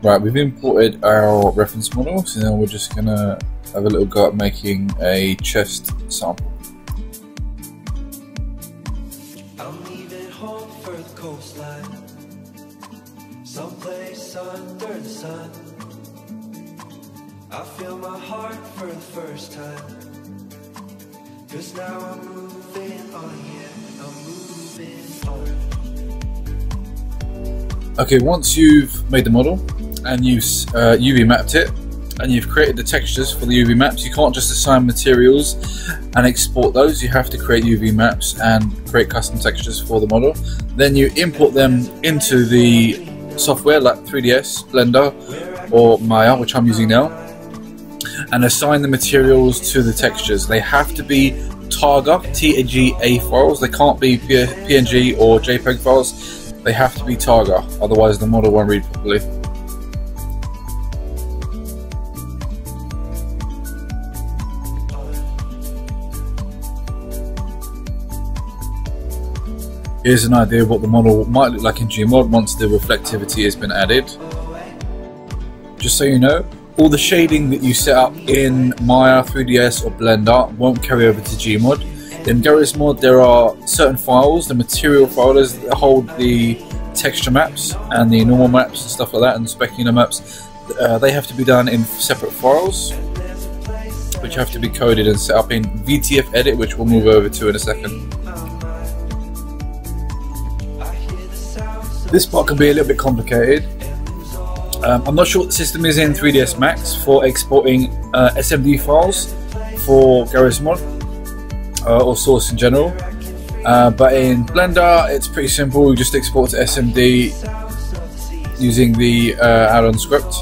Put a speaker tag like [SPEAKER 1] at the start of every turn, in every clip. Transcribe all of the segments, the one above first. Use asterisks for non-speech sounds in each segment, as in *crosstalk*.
[SPEAKER 1] Right, we've imported our reference model, so now we're just gonna have a little go at making a chest sample.
[SPEAKER 2] I'm leaving home for the coastline, someplace under the sun. I feel my heart for the first time. Cause now I'm moving on, yeah, I'm moving on.
[SPEAKER 1] Okay, once you've made the model and you've uh, UV mapped it and you've created the textures for the UV maps, you can't just assign materials and export those. You have to create UV maps and create custom textures for the model. Then you import them into the software like 3ds, Blender, or Maya, which I'm using now, and assign the materials to the textures. They have to be Targa, T-A-G-A files. They can't be PNG or JPEG files. They have to be Targa, otherwise the model won't read properly. Here's an idea of what the model might look like in Gmod once the reflectivity has been added. Just so you know, all the shading that you set up in Maya, 3ds or Blender won't carry over to Gmod. In Garry's Mod there are certain files, the material folders that hold the texture maps and the normal maps and stuff like that and specular maps. Uh, they have to be done in separate files which have to be coded and set up in VTF edit which we'll move over to in a second. This part can be a little bit complicated. Um, I'm not sure what the system is in 3ds Max for exporting uh, SMD files for Garry's Mod uh, or Source in general. Uh, but in Blender, it's pretty simple. You just export to SMD using the uh, add-on script.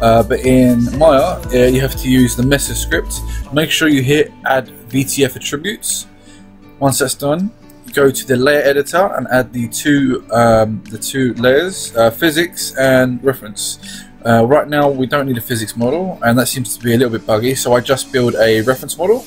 [SPEAKER 1] Uh, but in Maya, uh, you have to use the Mesa script. Make sure you hit Add VTF attributes. Once that's done, go to the layer editor and add the two um, the two layers, uh, physics and reference. Uh, right now we don't need a physics model and that seems to be a little bit buggy so I just build a reference model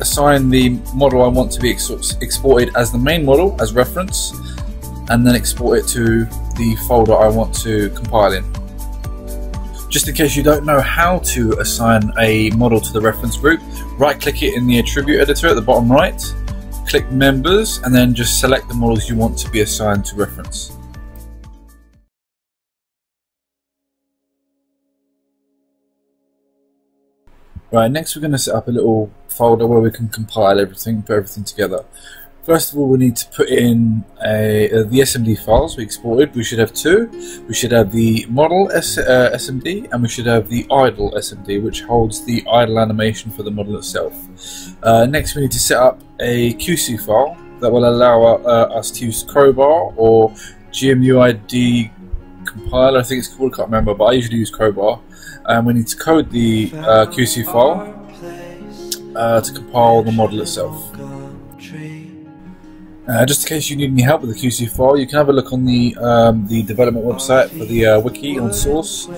[SPEAKER 1] assign the model I want to be ex exported as the main model as reference and then export it to the folder I want to compile in. Just in case you don't know how to assign a model to the reference group, right click it in the attribute editor at the bottom right click members and then just select the models you want to be assigned to reference. Right, next we're going to set up a little folder where we can compile everything, put everything together. First of all, we need to put in a, uh, the SMD files we exported. We should have two. We should have the model S, uh, SMD and we should have the idle SMD, which holds the idle animation for the model itself. Uh, next, we need to set up a QC file that will allow uh, us to use Crowbar or GMUID compiler, I think it's called, I can't remember, but I usually use Crowbar. And we need to code the uh, QC file uh, to compile the model itself. Uh, just in case you need any help with the QC file, you can have a look on the um, the development website for the uh, wiki on source,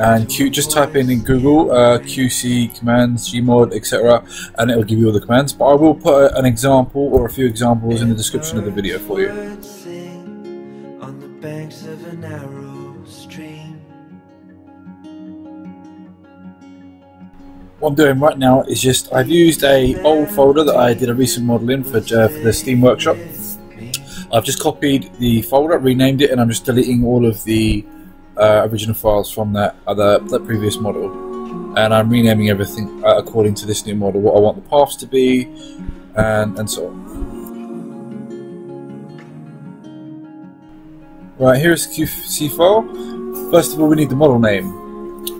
[SPEAKER 1] and Q, just type in in Google uh, QC commands, Gmod, etc., and it will give you all the commands. But I will put an example or a few examples in the description of the video for you. What I'm doing right now is just I've used a old folder that I did a recent model in for, uh, for the Steam Workshop. I've just copied the folder, renamed it, and I'm just deleting all of the uh, original files from that other that previous model, and I'm renaming everything uh, according to this new model, what I want the paths to be, and and so on. Right, here's QC file. First of all, we need the model name.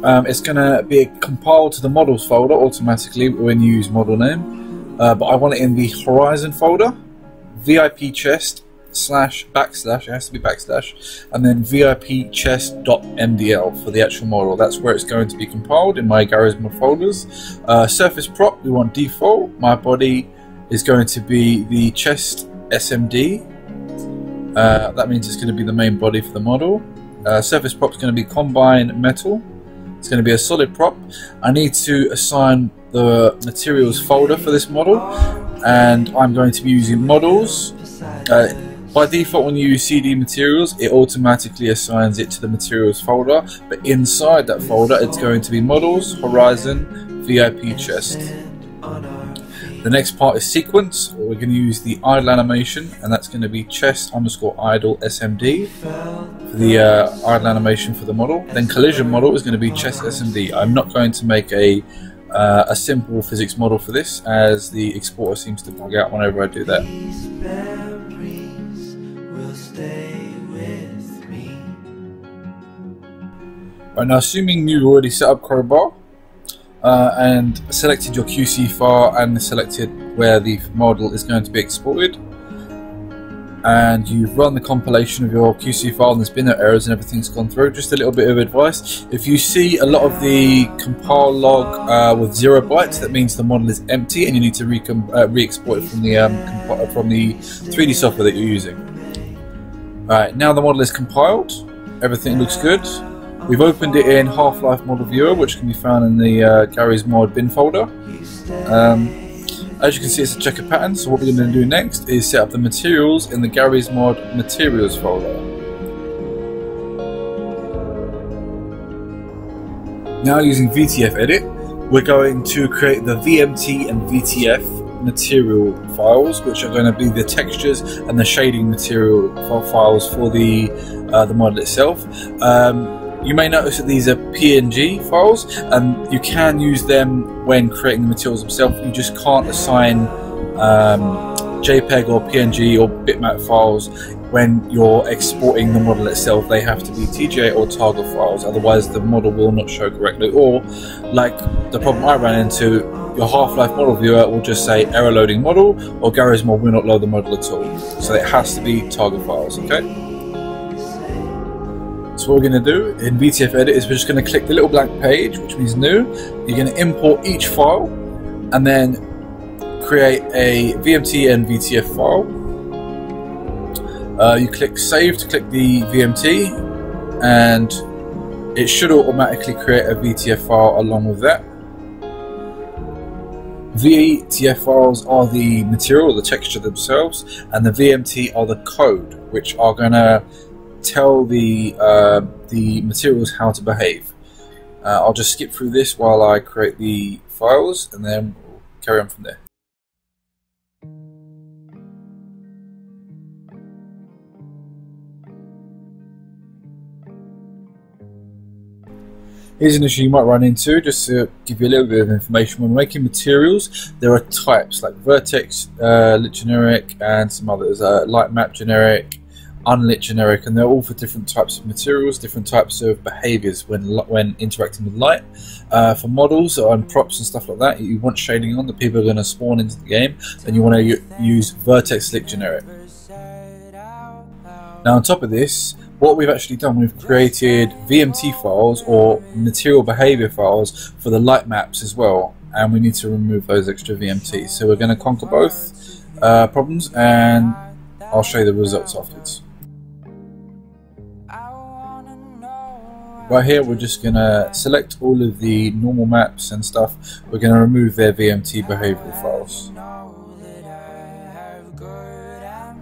[SPEAKER 1] Um, it's going to be compiled to the models folder automatically when you use model name, uh, but I want it in the horizon folder, VIP chest slash backslash, it has to be backslash, and then VIP chest.mdl for the actual model. That's where it's going to be compiled in my Garry's Mod folders. Uh, surface prop, we want default. My body is going to be the chest SMD. Uh, that means it's going to be the main body for the model. Uh, surface prop is going to be combine metal. It's going to be a solid prop. I need to assign the materials folder for this model and I'm going to be using models uh, By default, when you use CD materials, it automatically assigns it to the materials folder, but inside that folder, it's going to be models, horizon, VIP chest. The next part is sequence. We're going to use the idle animation, and that's going to be chest underscore idle SMD for the uh, idle animation for the model. Then collision model is going to be chest SMD. I'm not going to make a uh, a simple physics model for this, as the exporter seems to bug out whenever I do that.
[SPEAKER 2] Stay with me.
[SPEAKER 1] Right now, assuming you've already set up Crowbar uh, and selected your QC file and selected where the model is going to be exported, and you've run the compilation of your QC file and there's been no errors and everything's gone through, just a little bit of advice. If you see a lot of the compile log uh, with zero bytes, that means the model is empty and you need to re, uh, re export it from the, um, from the 3D software that you're using. Alright, now the model is compiled, everything looks good. We've opened it in Half-Life Model Viewer, which can be found in the uh, Garry's Mod bin folder. Um, as you can see, it's a checker pattern, so what we're going to do next is set up the materials in the Garry's Mod materials folder. Now using VTF edit, we're going to create the VMT and VTF material files, which are going to be the textures and the shading material files for the uh, the model itself. Um, you may notice that these are PNG files, and you can use them when creating the materials themselves. You just can't assign um, JPEG or PNG or bitmap files when you're exporting the model itself. They have to be TGA or Targa files, otherwise the model will not show correctly. Or, like the problem I ran into, your Half-Life model viewer will just say error loading model, or Garry's mod will not load the model at all. So it has to be Targa files. Okay. So what we're going to do in VTF Edit is we're just going to click the little blank page, which means new. You're going to import each file, and then create a VMT and VTF file. Uh, you click Save to click the VMT, and it should automatically create a VTF file along with that. Files are the material, the texture themselves, and the VMT are the code, which are going to tell the uh, the materials how to behave. Uh, I'll just skip through this while I create the files, and then we'll carry on from there. Here's an issue you might run into, just to give you a little bit of information. When making materials, there are types like vertex, uh, lit generic, and some others, uh, light map generic, unlit generic, and they're all for different types of materials, different types of behaviors when when interacting with light. Uh, for models and props and stuff like that, you want shading on that people are going to spawn into the game, then you want to use vertex lit generic. Now, on top of this, what we've actually done, we've created VMT files or material behavior files for the light maps as well, and we need to remove those extra VMTs. So we're going to conquer both uh, problems, and I'll show you the results afterwards. Right here, we're just going to select all of the normal maps and stuff. We're going to remove their VMT behavioral files.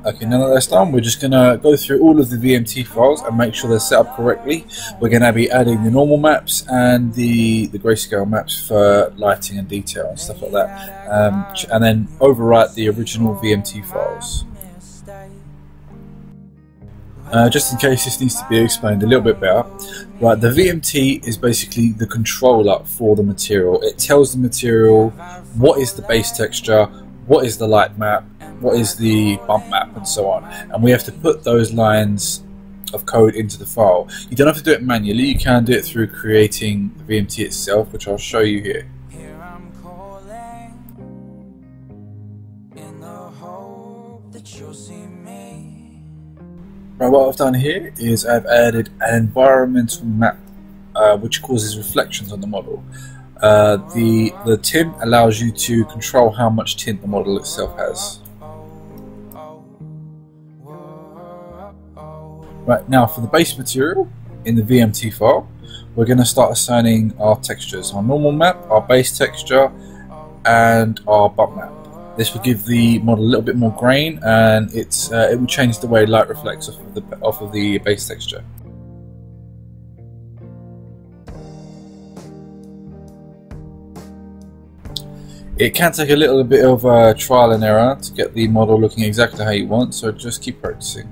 [SPEAKER 1] Okay, now that that's done, we're just going to go through all of the VMT files and make sure they're set up correctly. We're going to be adding the normal maps and the, the grayscale maps for lighting and detail and stuff like that. Um, and then overwrite the original VMT files. Uh, just in case this needs to be explained a little bit better, right? The VMT is basically the controller for the material. It tells the material what is the base texture, what is the light map, what is the bump map, and so on. And we have to put those lines of code into the file. You don't have to do it manually. You can do it through creating the VMT itself, which I'll show you here.
[SPEAKER 2] Here I'm calling in the hope that you'll see me.
[SPEAKER 1] Right, what I've done here is I've added an environmental map uh, which causes reflections on the model. Uh, the the tint allows you to control how much tint the model itself has. Right now, for the base material in the VMT file, we're going to start assigning our textures: our normal map, our base texture, and our bump map. This will give the model a little bit more grain, and it's uh, it will change the way light reflects off of the off of the base texture. It can take a little bit of uh, trial and error to get the model looking exactly how you want, so just keep practicing.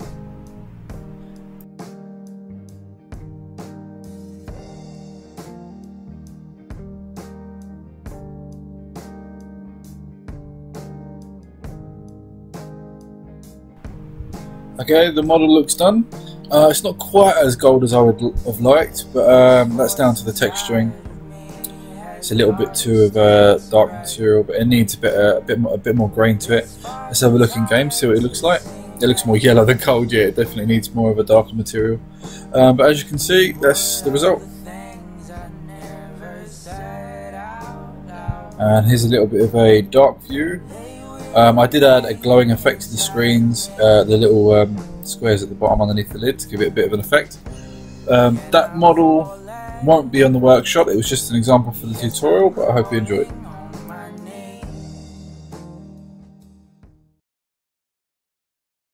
[SPEAKER 1] Okay, the model looks done. Uh, it's not quite as gold as I would have liked, but um, that's down to the texturing. It's a little bit too of a dark material, but it needs a bit, uh, a bit, more, a bit more grain to it. Let's have a look in game, see what it looks like. It looks more *laughs* yellow than gold. Yeah, it definitely needs more of a darker material. Um, but as you can see, that's the result. And here's a little bit of a dark view um, I did add a glowing effect to the screens, uh, the little um, squares at the bottom underneath the lid to give it a bit of an effect. Um, that model won't be on the workshop, it was just an example for the tutorial, but I hope you enjoyed.